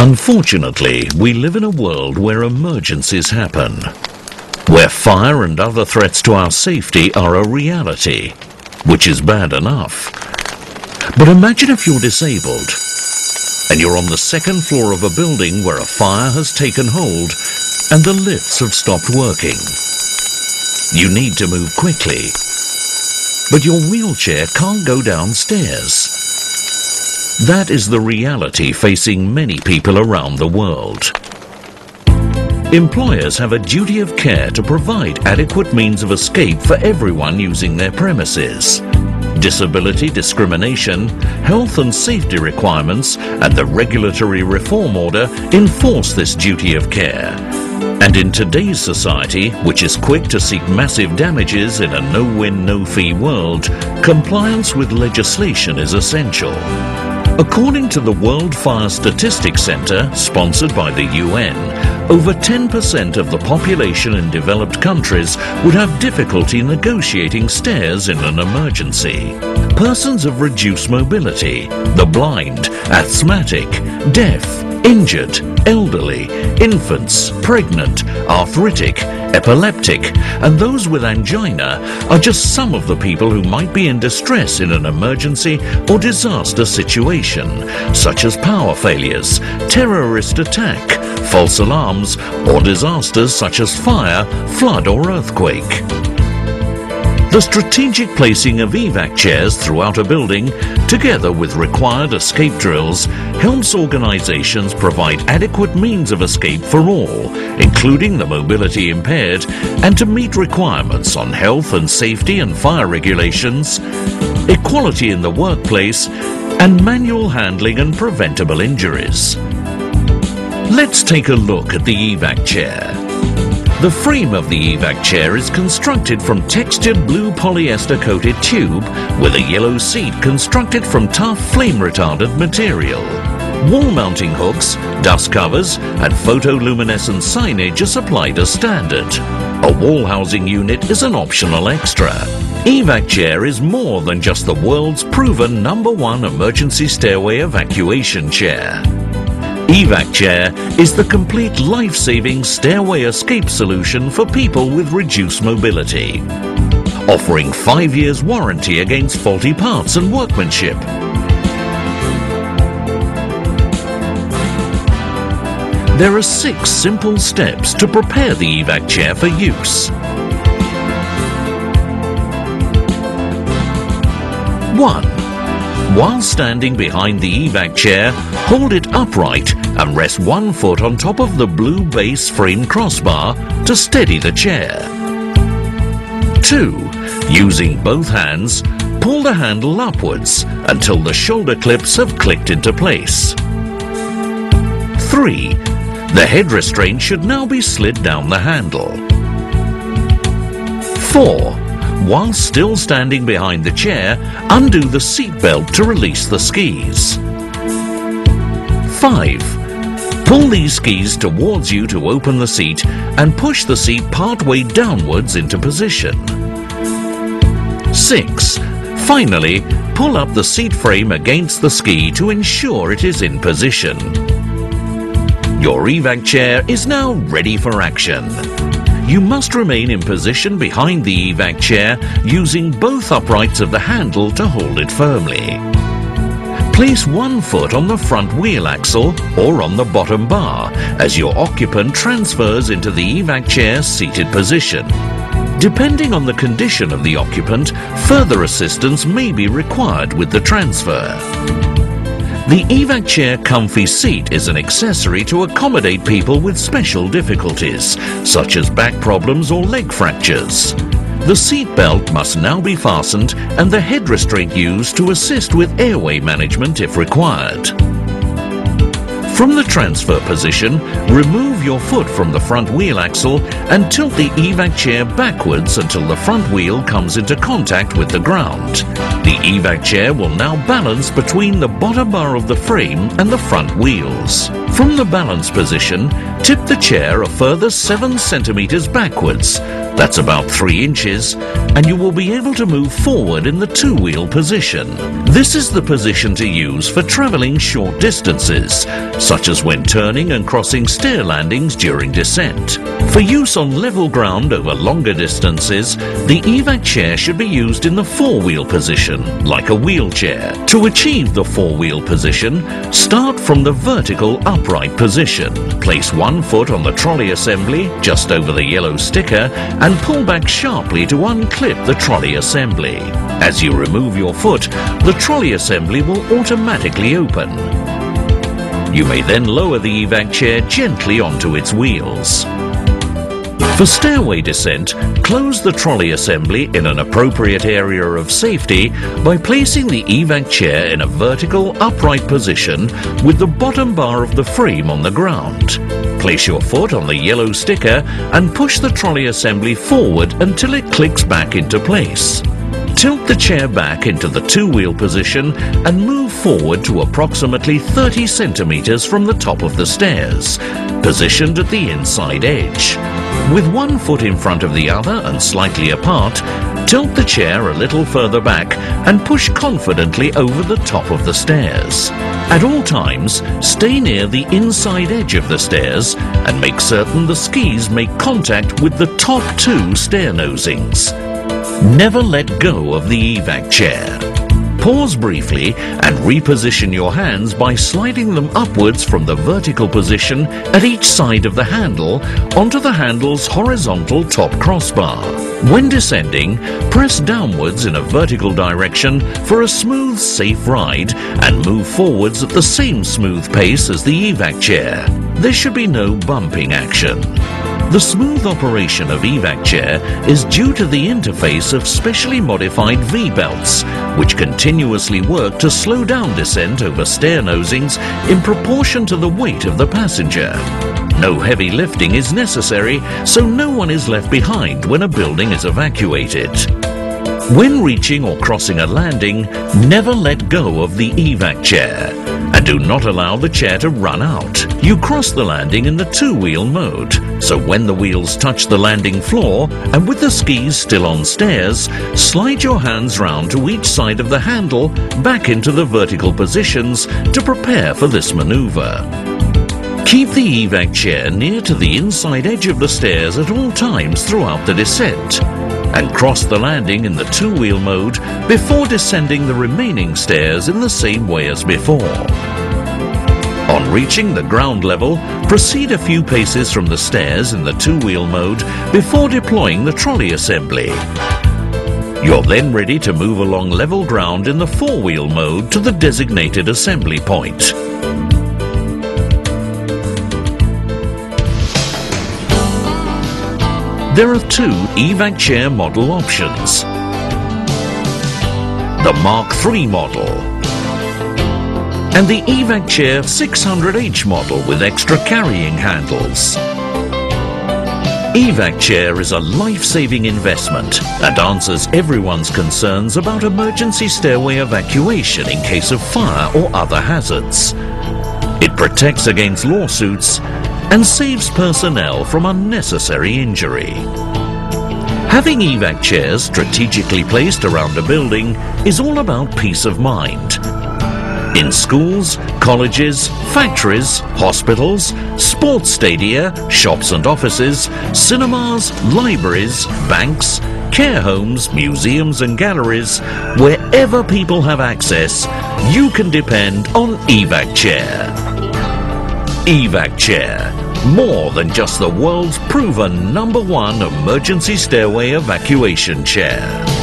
Unfortunately, we live in a world where emergencies happen, where fire and other threats to our safety are a reality, which is bad enough. But imagine if you're disabled and you're on the second floor of a building where a fire has taken hold and the lifts have stopped working. You need to move quickly, but your wheelchair can't go downstairs. That is the reality facing many people around the world. Employers have a duty of care to provide adequate means of escape for everyone using their premises. Disability discrimination, health and safety requirements and the Regulatory Reform Order enforce this duty of care. And in today's society, which is quick to seek massive damages in a no-win, no-fee world, compliance with legislation is essential. According to the World Fire Statistics Center, sponsored by the UN, over 10% of the population in developed countries would have difficulty negotiating stairs in an emergency. Persons of reduced mobility, the blind, asthmatic, deaf, injured, elderly, infants, pregnant, arthritic, epileptic, and those with angina are just some of the people who might be in distress in an emergency or disaster situation, such as power failures, terrorist attack, false alarms, or disasters such as fire, flood or earthquake. The strategic placing of evac chairs throughout a building, together with required escape drills, helps organizations provide adequate means of escape for all, including the mobility impaired, and to meet requirements on health and safety and fire regulations, equality in the workplace, and manual handling and preventable injuries. Let's take a look at the evac chair. The frame of the evac chair is constructed from textured blue polyester coated tube with a yellow seat constructed from tough flame retardant material. Wall mounting hooks, dust covers and photoluminescent signage are supplied as standard. A wall housing unit is an optional extra. EVAC chair is more than just the world's proven number one emergency stairway evacuation chair. EVAC Chair is the complete life-saving stairway escape solution for people with reduced mobility. Offering 5 years warranty against faulty parts and workmanship. There are six simple steps to prepare the EVAC chair for use. 1. While standing behind the evac chair, hold it upright and rest one foot on top of the blue base frame crossbar to steady the chair. 2. Using both hands, pull the handle upwards until the shoulder clips have clicked into place. 3. The head restraint should now be slid down the handle. 4. While still standing behind the chair, undo the seat belt to release the skis. 5. Pull these skis towards you to open the seat and push the seat partway downwards into position. 6. Finally, pull up the seat frame against the ski to ensure it is in position. Your evac chair is now ready for action. You must remain in position behind the evac chair using both uprights of the handle to hold it firmly. Place one foot on the front wheel axle or on the bottom bar as your occupant transfers into the evac chair seated position. Depending on the condition of the occupant, further assistance may be required with the transfer. The evac chair comfy seat is an accessory to accommodate people with special difficulties, such as back problems or leg fractures. The seat belt must now be fastened and the head restraint used to assist with airway management if required. From the transfer position, remove your foot from the front wheel axle and tilt the evac chair backwards until the front wheel comes into contact with the ground. The evac chair will now balance between the bottom bar of the frame and the front wheels. From the balance position, tip the chair a further 7 centimeters backwards. That's about 3 inches, and you will be able to move forward in the two-wheel position. This is the position to use for traveling short distances, such as when turning and crossing stair landings during descent. For use on level ground over longer distances, the evac chair should be used in the four-wheel position, like a wheelchair. To achieve the four-wheel position, start from the vertical upright position. Place one foot on the trolley assembly, just over the yellow sticker, and pull back sharply to unclip the trolley assembly. As you remove your foot, the trolley assembly will automatically open. You may then lower the evac chair gently onto its wheels. For stairway descent, close the trolley assembly in an appropriate area of safety by placing the evac chair in a vertical upright position with the bottom bar of the frame on the ground. Place your foot on the yellow sticker and push the trolley assembly forward until it clicks back into place. Tilt the chair back into the two-wheel position and move forward to approximately 30 centimeters from the top of the stairs, positioned at the inside edge. With one foot in front of the other and slightly apart, tilt the chair a little further back and push confidently over the top of the stairs. At all times, stay near the inside edge of the stairs and make certain the skis make contact with the top two stair nosings. Never let go of the evac chair. Pause briefly and reposition your hands by sliding them upwards from the vertical position at each side of the handle onto the handle's horizontal top crossbar. When descending, press downwards in a vertical direction for a smooth, safe ride and move forwards at the same smooth pace as the evac chair. There should be no bumping action. The smooth operation of evac chair is due to the interface of specially modified V-belts, which continuously work to slow down descent over stair nosings in proportion to the weight of the passenger. No heavy lifting is necessary, so no one is left behind when a building is evacuated. When reaching or crossing a landing, never let go of the evac chair and do not allow the chair to run out. You cross the landing in the two-wheel mode, so when the wheels touch the landing floor and with the skis still on stairs, slide your hands round to each side of the handle back into the vertical positions to prepare for this maneuver. Keep the evac chair near to the inside edge of the stairs at all times throughout the descent and cross the landing in the two-wheel mode before descending the remaining stairs in the same way as before. On reaching the ground level, proceed a few paces from the stairs in the two-wheel mode before deploying the trolley assembly. You're then ready to move along level ground in the four-wheel mode to the designated assembly point. There are two evac chair model options. The Mark III model and the evac chair 600H model with extra carrying handles. evac chair is a life-saving investment and answers everyone's concerns about emergency stairway evacuation in case of fire or other hazards. It protects against lawsuits and saves personnel from unnecessary injury. Having evac chairs strategically placed around a building is all about peace of mind. In schools, colleges, factories, hospitals, sports stadia, shops and offices, cinemas, libraries, banks, care homes, museums and galleries, wherever people have access, you can depend on evac chair. Evac chair more than just the world's proven number one emergency stairway evacuation chair.